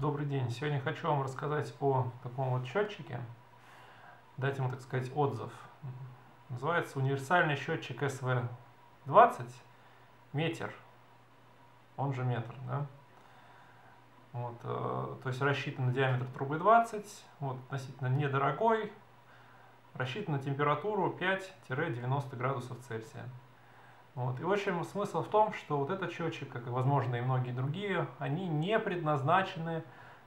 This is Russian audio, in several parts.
Добрый день. Сегодня хочу вам рассказать о таком вот счетчике, дать ему, так сказать, отзыв. Называется универсальный счетчик СВ-20 метр, он же метр, да? Вот, э, то есть рассчитан на диаметр трубы 20, вот, относительно недорогой, рассчитан на температуру 5-90 градусов Цельсия. Вот. И в общем смысл в том, что вот этот счетчик, как и возможно и многие другие, они не предназначены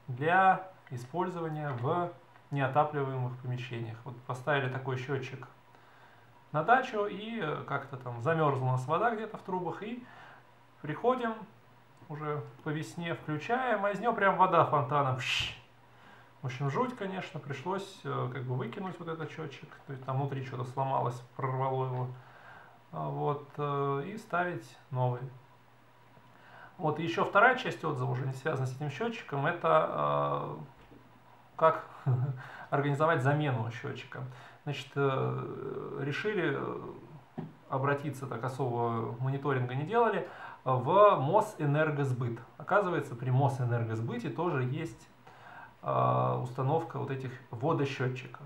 для использования в неотапливаемых помещениях. Вот поставили такой счетчик на дачу и как-то там замерзла у нас вода где-то в трубах и приходим уже по весне, включаем, а из него прям вода фонтаном. В общем, жуть, конечно, пришлось э, как бы выкинуть вот этот счетчик, то есть там внутри что-то сломалось, прорвало его. А, вот, э, и ставить новый. Вот, и еще вторая часть отзыва, уже не связана с этим счетчиком, это э, как организовать замену счетчика. Значит, э, решили обратиться, так особого мониторинга не делали, в Мосэнергосбыт. Оказывается, при Мосэнергосбыте тоже есть установка вот этих водосчетчиков.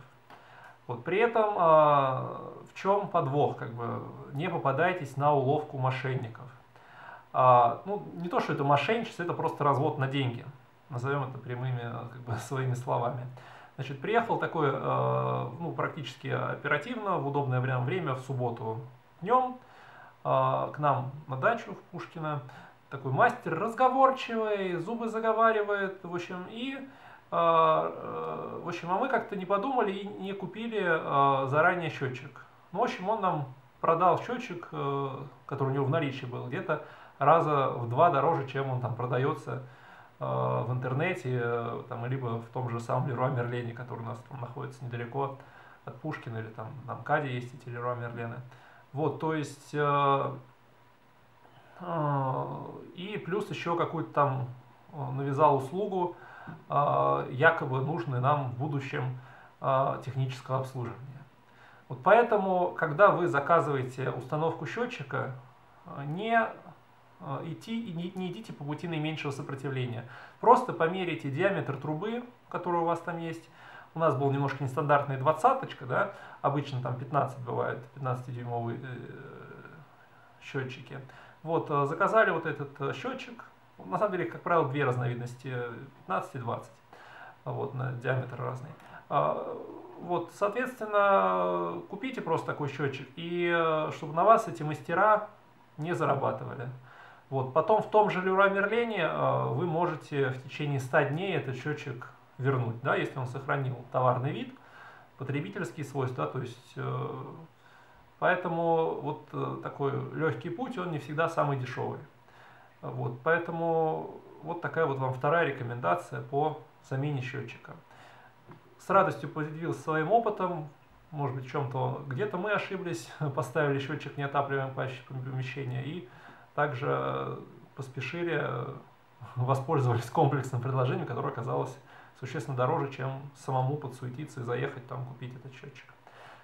Вот при этом э, чем подвох, как бы не попадайтесь на уловку мошенников. А, ну, не то, что это мошенничество, это просто развод на деньги. Назовем это прямыми как бы, своими словами. Значит, приехал такой, э, ну, практически оперативно, в удобное время, время в субботу днем э, к нам на дачу в Пушкино. Такой мастер разговорчивый, зубы заговаривает, в общем, и а, э, в общем, а мы как-то не подумали и не купили а, заранее счетчик. Ну, в общем, он нам продал счетчик, э, который у него в наличии был, где-то раза в два дороже, чем он там продается э, в интернете, там, либо в том же самом Леруа Мерлене, который у нас там находится недалеко от Пушкина, или там на МКАДе есть эти Леруа Мерлены. Вот, то есть, и плюс еще какую-то там навязал услугу, якобы нужны нам в будущем технического обслуживания. Вот поэтому, когда вы заказываете установку счетчика, а, не идти не, не идите по пути наименьшего сопротивления. Просто померите диаметр трубы, который у вас там есть. У нас был немножко нестандартный двадцаточка, да, обычно там 15 бывает, 15-дюймовые э, счетчики. Вот, заказали вот этот э, счетчик, на самом деле, как правило, две разновидности, 15 и 20, вот, на диаметр разный. Вот, соответственно, купите просто такой счетчик, и э, чтобы на вас эти мастера не зарабатывали. Вот, потом в том же Leroy Merlin э, вы можете в течение 100 дней этот счетчик вернуть, да, если он сохранил товарный вид, потребительские свойства, то есть э, поэтому вот такой легкий путь, он не всегда самый дешевый. Вот, поэтому вот такая вот вам вторая рекомендация по замене счетчика. С радостью поделился своим опытом, может быть, чем-то где-то мы ошиблись, поставили счетчик неотапливаемое помещение и также поспешили, воспользовались комплексным предложением, которое оказалось существенно дороже, чем самому подсуетиться и заехать там купить этот счетчик.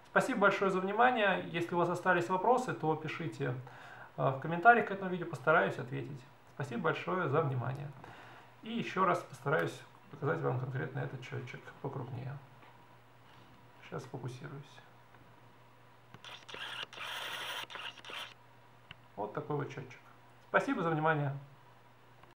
Спасибо большое за внимание. Если у вас остались вопросы, то пишите в комментариях к этому видео, постараюсь ответить. Спасибо большое за внимание. И еще раз постараюсь показать вам конкретно этот счетчик покрупнее. Сейчас фокусируюсь. Вот такой вот счетчик. Спасибо за внимание.